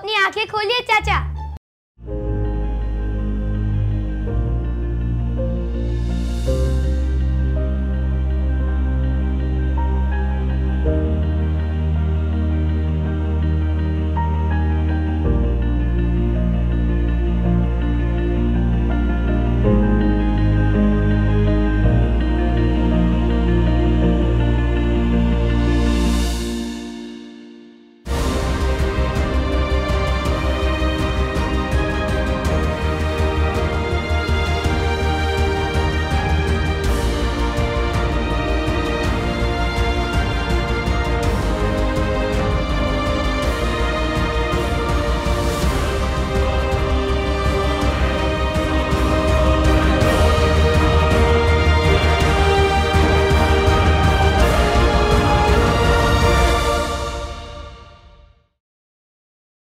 अपनी आँखें खोलिए चाचा।